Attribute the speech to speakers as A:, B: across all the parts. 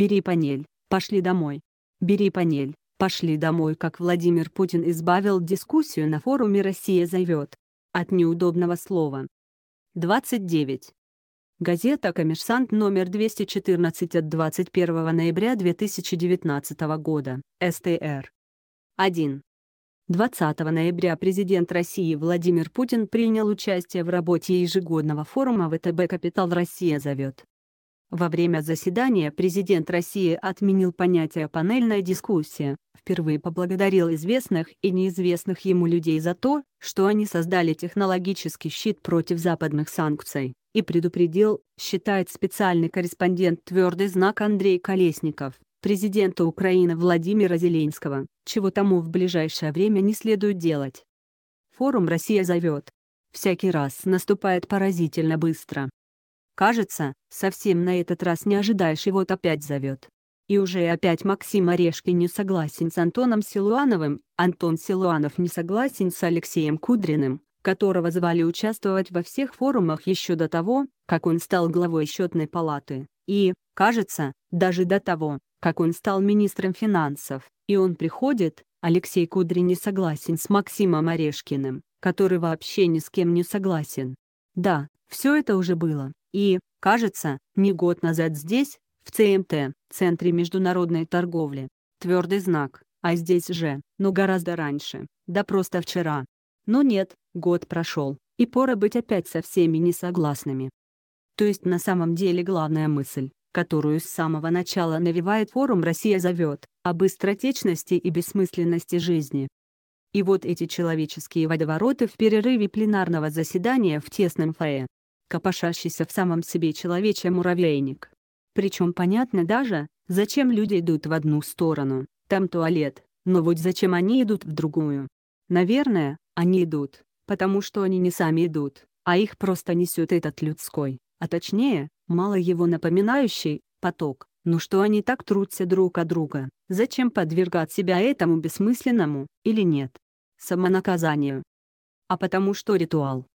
A: Бери панель, пошли домой. Бери панель, пошли домой, как Владимир Путин избавил дискуссию на форуме «Россия зовет» от неудобного слова. 29. Газета «Коммерсант» номер 214 от 21 ноября 2019 года, СТР. 1. 20 ноября президент России Владимир Путин принял участие в работе ежегодного форума ВТБ «Капитал Россия зовет». Во время заседания президент России отменил понятие «панельная дискуссия», впервые поблагодарил известных и неизвестных ему людей за то, что они создали технологический щит против западных санкций, и предупредил, считает специальный корреспондент «Твердый знак» Андрей Колесников, президента Украины Владимира Зеленского, чего тому в ближайшее время не следует делать. Форум «Россия зовет». Всякий раз наступает поразительно быстро. Кажется, совсем на этот раз не ожидаешь и вот опять зовет. И уже опять Максим Орешкин не согласен с Антоном Силуановым, Антон Силуанов не согласен с Алексеем Кудриным, которого звали участвовать во всех форумах еще до того, как он стал главой счетной палаты, и, кажется, даже до того, как он стал министром финансов, и он приходит, Алексей Кудрин не согласен с Максимом Орешкиным, который вообще ни с кем не согласен. Да, все это уже было. И, кажется, не год назад здесь, в ЦМТ, Центре международной торговли. Твердый знак, а здесь же, но гораздо раньше, да просто вчера. Но нет, год прошел, и пора быть опять со всеми несогласными. То есть на самом деле главная мысль, которую с самого начала навевает форум «Россия зовет», об быстротечности и бессмысленности жизни. И вот эти человеческие водовороты в перерыве пленарного заседания в тесном фойе, копошащийся в самом себе человечий муравейник. Причем понятно даже, зачем люди идут в одну сторону, там туалет, но вот зачем они идут в другую. Наверное, они идут, потому что они не сами идут, а их просто несет этот людской, а точнее, мало его напоминающий, поток. Ну что они так трутся друг от друга? Зачем подвергать себя этому бессмысленному, или нет? Самонаказанию. А потому что ритуал.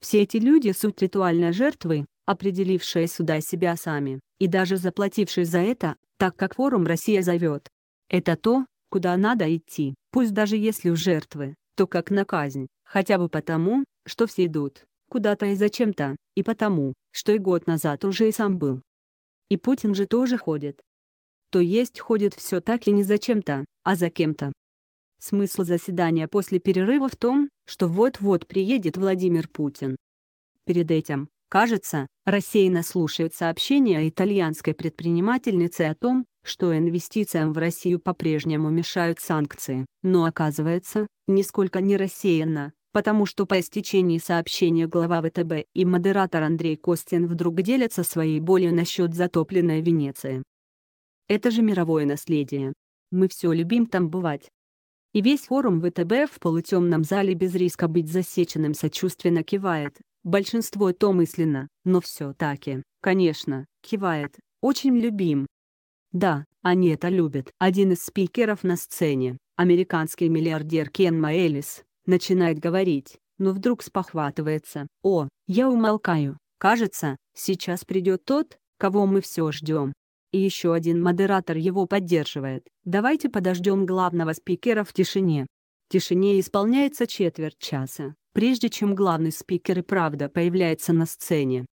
A: Все эти люди — суть ритуальной жертвы, определившие сюда себя сами, и даже заплатившие за это, так как форум «Россия зовет». Это то, куда надо идти, пусть даже если у жертвы, то как на казнь, хотя бы потому, что все идут, куда-то и зачем-то, и потому, что и год назад уже и сам был. И Путин же тоже ходит. То есть ходит все так и не зачем-то, а за кем-то. Смысл заседания после перерыва в том, что вот-вот приедет Владимир Путин. Перед этим, кажется, рассеянно слушают сообщения итальянской предпринимательницы о том, что инвестициям в Россию по-прежнему мешают санкции. Но оказывается, нисколько не рассеянно, потому что по истечении сообщения глава ВТБ и модератор Андрей Костин вдруг делятся своей болью насчет затопленной Венеции. Это же мировое наследие. Мы все любим там бывать. И весь форум ВТБ в полутемном зале без риска быть засеченным сочувственно кивает. Большинство то мысленно, но все-таки, конечно, кивает. Очень любим. Да, они это любят. Один из спикеров на сцене, американский миллиардер Кен Маэлис, начинает говорить, но вдруг спохватывается. О, я умолкаю. Кажется, сейчас придет тот, кого мы все ждем и еще один модератор его поддерживает. Давайте подождем главного спикера в тишине. Тишине исполняется четверть часа, прежде чем главный спикер и правда появляется на сцене.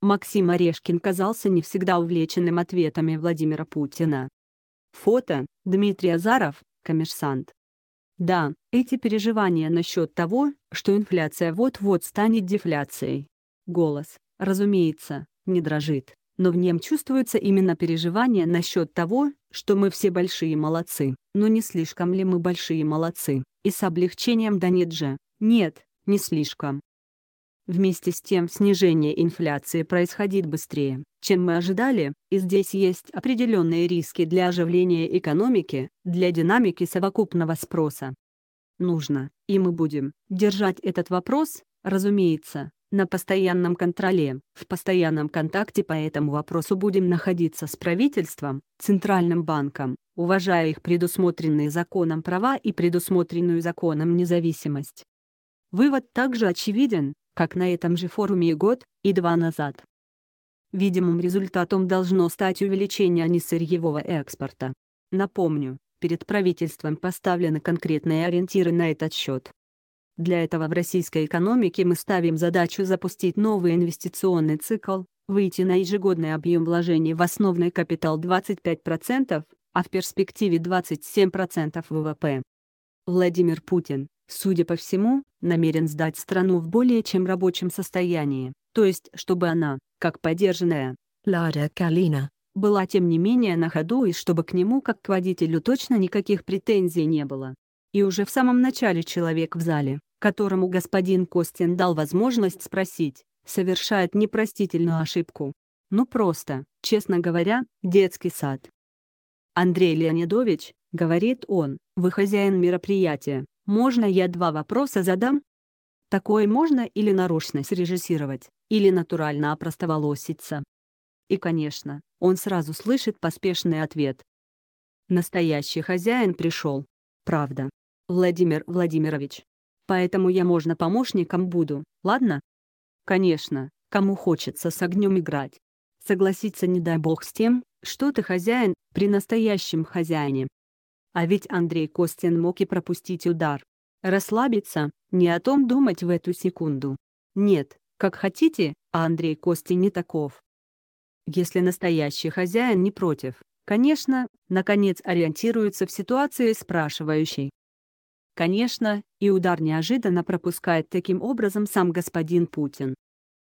A: Максим Орешкин казался не всегда увлеченным ответами Владимира Путина. Фото – Дмитрий Азаров, коммерсант. Да, эти переживания насчет того, что инфляция вот-вот станет дефляцией. Голос, разумеется, не дрожит, но в нем чувствуется именно переживание насчет того, что мы все большие молодцы, но не слишком ли мы большие молодцы, и с облегчением да нет же, нет, не слишком. Вместе с тем снижение инфляции происходит быстрее, чем мы ожидали, и здесь есть определенные риски для оживления экономики, для динамики совокупного спроса. Нужно, и мы будем, держать этот вопрос, разумеется, на постоянном контроле, в постоянном контакте по этому вопросу будем находиться с правительством, Центральным банком, уважая их предусмотренные законом права и предусмотренную законом независимость. Вывод также очевиден, как на этом же форуме и год, и два назад. Видимым результатом должно стать увеличение несырьевого экспорта. Напомню, перед правительством поставлены конкретные ориентиры на этот счет. Для этого в российской экономике мы ставим задачу запустить новый инвестиционный цикл, выйти на ежегодный объем вложений в основной капитал 25%, а в перспективе 27% ВВП. Владимир Путин, судя по всему, намерен сдать страну в более чем рабочем состоянии, то есть чтобы она, как поддержанная Лара Калина, была тем не менее на ходу и чтобы к нему как к водителю точно никаких претензий не было. И уже в самом начале человек в зале, которому господин Костин дал возможность спросить, совершает непростительную ошибку. Ну просто, честно говоря, детский сад. Андрей Леонидович, говорит он, вы хозяин мероприятия, можно я два вопроса задам? Такое можно или нарочно срежиссировать, или натурально опростоволоситься. И конечно, он сразу слышит поспешный ответ. Настоящий хозяин пришел. Правда. Владимир Владимирович. Поэтому я можно помощником буду, ладно? Конечно, кому хочется с огнем играть. Согласиться не дай бог с тем, что ты хозяин, при настоящем хозяине. А ведь Андрей Костин мог и пропустить удар. Расслабиться, не о том думать в эту секунду. Нет, как хотите, а Андрей Костин не таков. Если настоящий хозяин не против, конечно, наконец ориентируется в ситуации спрашивающей. Конечно, и удар неожиданно пропускает таким образом сам господин Путин.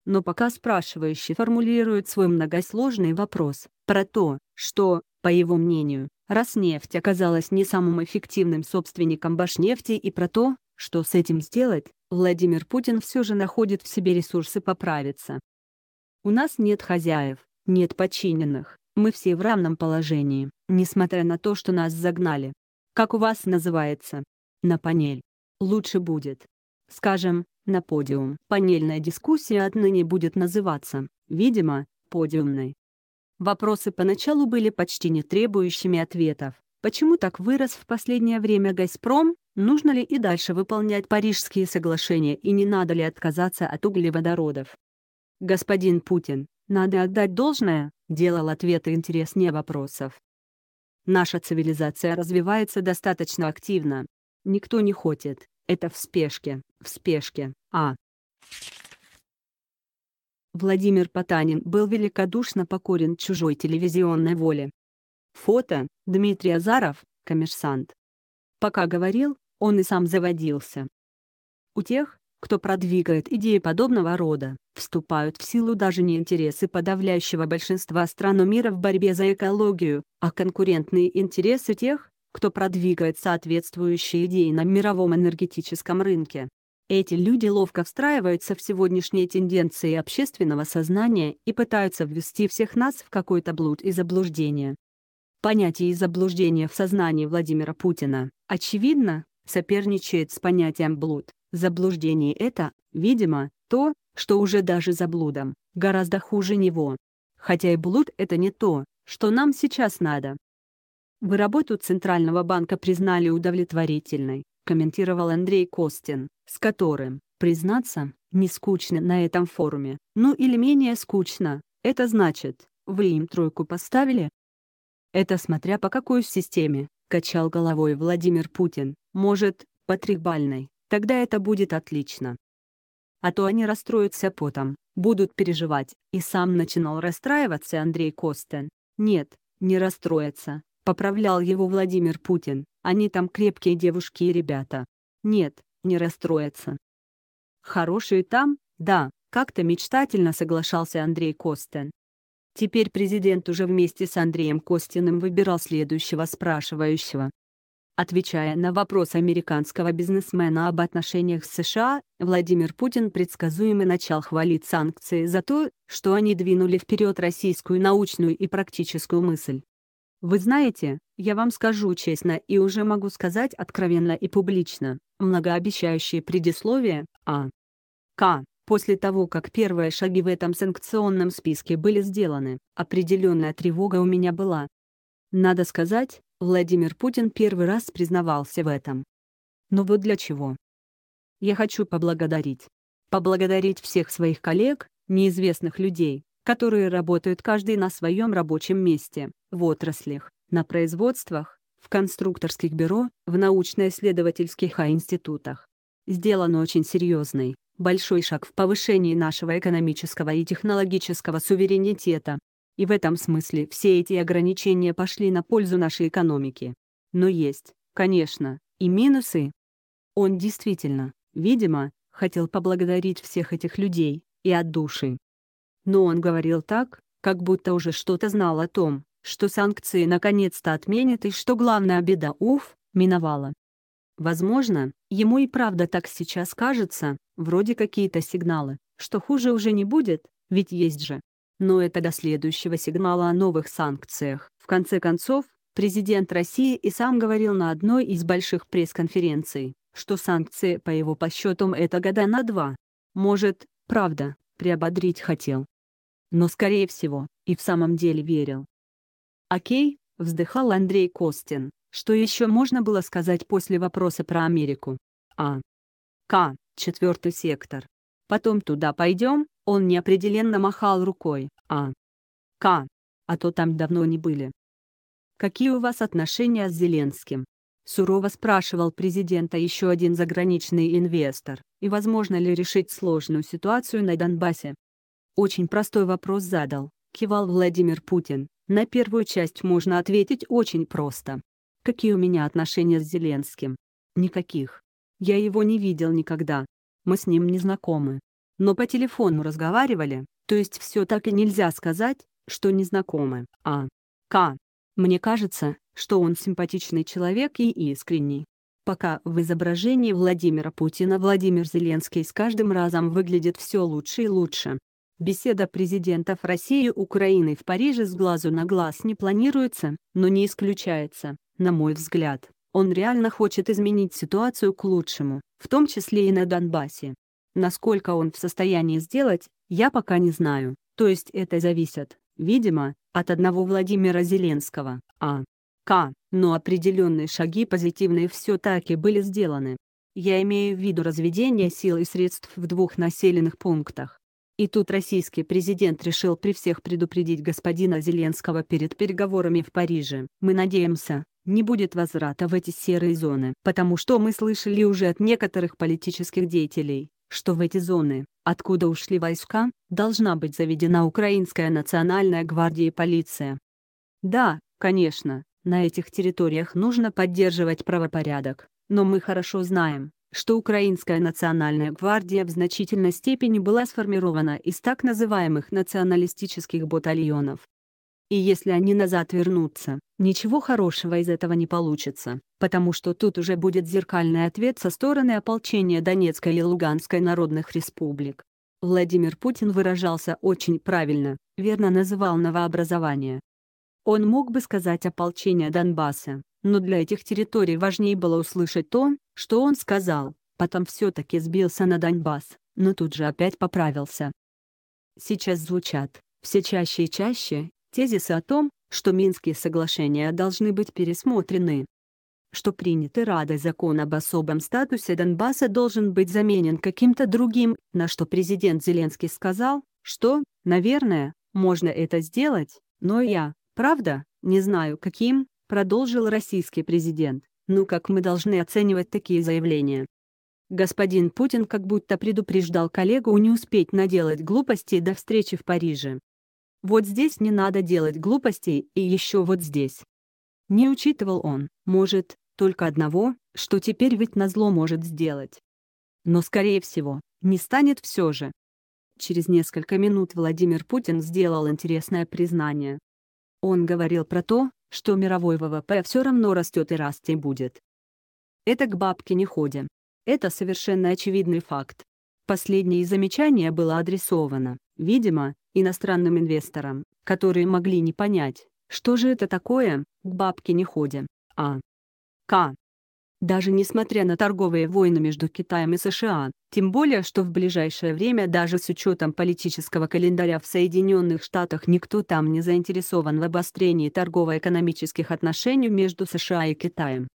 A: Но пока спрашивающий формулирует свой многосложный вопрос про то, что, по его мнению, Роснефть оказалась не самым эффективным собственником Башнефти и про то, что с этим сделать, Владимир Путин все же находит в себе ресурсы поправиться. У нас нет хозяев, нет подчиненных, мы все в равном положении, несмотря на то, что нас загнали. Как у вас называется? На панель. Лучше будет. Скажем, на подиум. Панельная дискуссия отныне будет называться, видимо, подиумной. Вопросы поначалу были почти не требующими ответов. Почему так вырос в последнее время «Газпром», нужно ли и дальше выполнять Парижские соглашения и не надо ли отказаться от углеводородов? Господин Путин, надо отдать должное, делал ответы интереснее вопросов. Наша цивилизация развивается достаточно активно, Никто не хочет. Это в спешке, в спешке. А. Владимир Потанин был великодушно покорен чужой телевизионной воле. Фото – Дмитрий Азаров, коммерсант. Пока говорил, он и сам заводился. У тех, кто продвигает идеи подобного рода, вступают в силу даже не интересы подавляющего большинства стран мира в борьбе за экологию, а конкурентные интересы тех, кто продвигает соответствующие идеи на мировом энергетическом рынке. Эти люди ловко встраиваются в сегодняшние тенденции общественного сознания и пытаются ввести всех нас в какой-то блуд и заблуждение. Понятие и заблуждение в сознании Владимира Путина, очевидно, соперничает с понятием блуд. Заблуждение — это, видимо, то, что уже даже заблудом, гораздо хуже него. Хотя и блуд — это не то, что нам сейчас надо. Вы работу Центрального банка признали удовлетворительной, комментировал Андрей Костин, с которым, признаться, не скучно на этом форуме. Ну или менее скучно. Это значит, вы им тройку поставили? Это смотря по какой системе, качал головой Владимир Путин. Может, по трехбальной. Тогда это будет отлично. А то они расстроятся потом, будут переживать. И сам начинал расстраиваться Андрей Костин. Нет, не расстроятся. Поправлял его Владимир Путин. Они там крепкие девушки и ребята. Нет, не расстроятся. Хорошие там, да, как-то мечтательно соглашался Андрей Костин. Теперь президент уже вместе с Андреем Костиным выбирал следующего спрашивающего. Отвечая на вопрос американского бизнесмена об отношениях с США, Владимир Путин предсказуемо начал хвалить санкции за то, что они двинули вперед российскую научную и практическую мысль. Вы знаете, я вам скажу честно и уже могу сказать откровенно и публично, многообещающие предисловие, а. К. После того, как первые шаги в этом санкционном списке были сделаны, определенная тревога у меня была. Надо сказать, Владимир Путин первый раз признавался в этом. Но вот для чего? Я хочу поблагодарить. Поблагодарить всех своих коллег, неизвестных людей, которые работают каждый на своем рабочем месте, в отраслях, на производствах, в конструкторских бюро, в научно-исследовательских институтах. Сделан очень серьезный, большой шаг в повышении нашего экономического и технологического суверенитета. И в этом смысле все эти ограничения пошли на пользу нашей экономики. Но есть, конечно, и минусы. Он действительно, видимо, хотел поблагодарить всех этих людей, и от души. Но он говорил так, как будто уже что-то знал о том, что санкции наконец-то отменят и что главная беда УФ миновала. Возможно, ему и правда так сейчас кажется, вроде какие-то сигналы, что хуже уже не будет, ведь есть же. Но это до следующего сигнала о новых санкциях. В конце концов, президент России и сам говорил на одной из больших пресс-конференций, что санкции по его подсчетам это года на два. Может, правда, приободрить хотел. Но скорее всего, и в самом деле верил. «Окей», — вздыхал Андрей Костин, что еще можно было сказать после вопроса про Америку? А. К. Четвертый сектор. Потом туда пойдем, он неопределенно махал рукой. А. К. А то там давно не были. Какие у вас отношения с Зеленским? Сурово спрашивал президента еще один заграничный инвестор, и возможно ли решить сложную ситуацию на Донбассе. Очень простой вопрос задал, кивал Владимир Путин. На первую часть можно ответить очень просто. Какие у меня отношения с Зеленским? Никаких. Я его не видел никогда. Мы с ним не знакомы. Но по телефону разговаривали, то есть все так и нельзя сказать, что не знакомы. А. К. Мне кажется, что он симпатичный человек и искренний. Пока в изображении Владимира Путина Владимир Зеленский с каждым разом выглядит все лучше и лучше. Беседа президентов России и Украины в Париже с глазу на глаз не планируется, но не исключается, на мой взгляд. Он реально хочет изменить ситуацию к лучшему, в том числе и на Донбассе. Насколько он в состоянии сделать, я пока не знаю. То есть это зависит, видимо, от одного Владимира Зеленского, а. К. Но определенные шаги позитивные все-таки были сделаны. Я имею в виду разведение сил и средств в двух населенных пунктах. И тут российский президент решил при всех предупредить господина Зеленского перед переговорами в Париже. Мы надеемся, не будет возврата в эти серые зоны, потому что мы слышали уже от некоторых политических деятелей, что в эти зоны, откуда ушли войска, должна быть заведена Украинская национальная гвардия и полиция. Да, конечно, на этих территориях нужно поддерживать правопорядок, но мы хорошо знаем, что Украинская национальная гвардия в значительной степени была сформирована из так называемых националистических батальонов. И если они назад вернутся, ничего хорошего из этого не получится, потому что тут уже будет зеркальный ответ со стороны ополчения Донецкой и Луганской народных республик. Владимир Путин выражался очень правильно, верно называл новообразование. Он мог бы сказать ополчение Донбасса, но для этих территорий важнее было услышать то, что он сказал, потом все-таки сбился на Донбасс, но тут же опять поправился. Сейчас звучат, все чаще и чаще, тезисы о том, что Минские соглашения должны быть пересмотрены. Что принятый Радой закон об особом статусе Донбасса должен быть заменен каким-то другим, на что президент Зеленский сказал, что, наверное, можно это сделать, но я, правда, не знаю каким, продолжил российский президент. Ну как мы должны оценивать такие заявления? Господин Путин как будто предупреждал коллегу не успеть наделать глупостей до встречи в Париже. Вот здесь не надо делать глупостей и еще вот здесь. Не учитывал он, может, только одного, что теперь ведь назло может сделать. Но скорее всего, не станет все же. Через несколько минут Владимир Путин сделал интересное признание. Он говорил про то, что мировой ВВП все равно растет и расти будет. Это к бабке не ходим. Это совершенно очевидный факт. Последнее замечание было адресовано, видимо, иностранным инвесторам, которые могли не понять, что же это такое, к бабке не ходим, а К. Даже несмотря на торговые войны между Китаем и США, тем более что в ближайшее время даже с учетом политического календаря в Соединенных Штатах никто там не заинтересован в обострении торгово-экономических отношений между США и Китаем.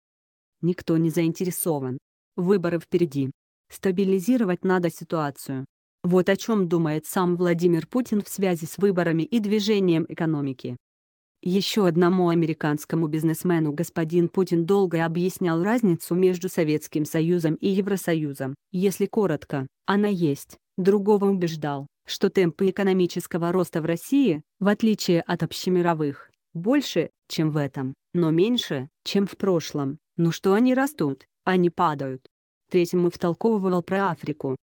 A: Никто не заинтересован. Выборы впереди. Стабилизировать надо ситуацию. Вот о чем думает сам Владимир Путин в связи с выборами и движением экономики. Еще одному американскому бизнесмену господин Путин долго объяснял разницу между Советским Союзом и Евросоюзом. Если коротко, она есть. Другого убеждал, что темпы экономического роста в России, в отличие от общемировых, больше, чем в этом, но меньше, чем в прошлом. Ну что они растут, они падают. Третьему втолковывал про Африку.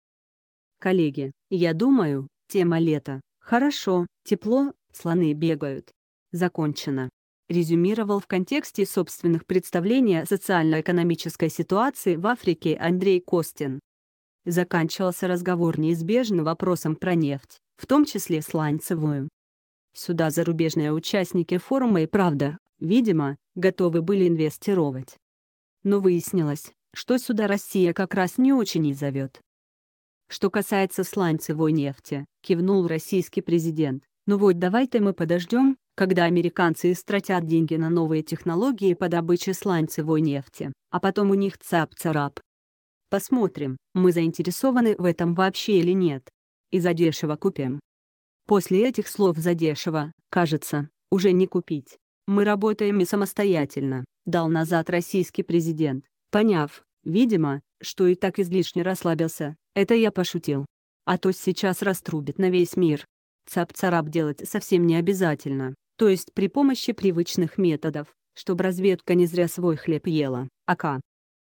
A: Коллеги, я думаю, тема лета. Хорошо, тепло, слоны бегают закончено. Резюмировал в контексте собственных представлений о социально-экономической ситуации в Африке Андрей Костин. Заканчивался разговор неизбежно вопросом про нефть, в том числе сланцевую. Сюда зарубежные участники форума и правда, видимо, готовы были инвестировать. Но выяснилось, что сюда Россия как раз не очень и зовет. Что касается сланцевой нефти, кивнул российский президент, ну вот давайте мы подождем, когда американцы истратят деньги на новые технологии по добыче сланцевой нефти, а потом у них цап-царап. Посмотрим, мы заинтересованы в этом вообще или нет. И задешево купим. После этих слов задешево, кажется, уже не купить. Мы работаем и самостоятельно, дал назад российский президент, поняв, видимо, что и так излишне расслабился, это я пошутил. А то сейчас раструбит на весь мир. Цап-царап делать совсем не обязательно то есть при помощи привычных методов, чтобы разведка не зря свой хлеб ела, АК.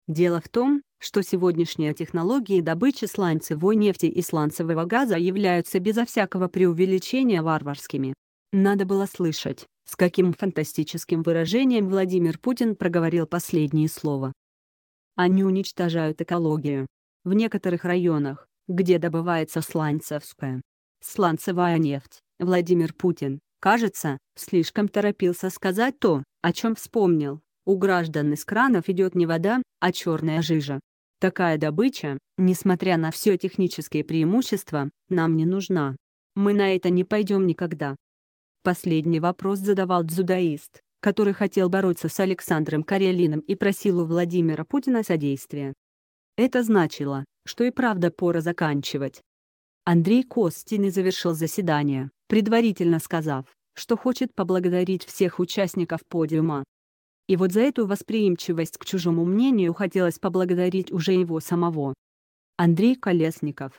A: Дело в том, что сегодняшние технологии добычи сланцевой нефти и сланцевого газа являются безо всякого преувеличения варварскими. Надо было слышать, с каким фантастическим выражением Владимир Путин проговорил последние слова. Они уничтожают экологию. В некоторых районах, где добывается сланцевская, сланцевая нефть, Владимир Путин, Кажется, слишком торопился сказать то, о чем вспомнил. У граждан из кранов идет не вода, а черная жижа. Такая добыча, несмотря на все технические преимущества, нам не нужна. Мы на это не пойдем никогда. Последний вопрос задавал дзюдоист, который хотел бороться с Александром Карелиным и просил у Владимира Путина содействия. Это значило, что и правда пора заканчивать. Андрей Костин и завершил заседание предварительно сказав, что хочет поблагодарить всех участников подиума. И вот за эту восприимчивость к чужому мнению хотелось поблагодарить уже его самого. Андрей Колесников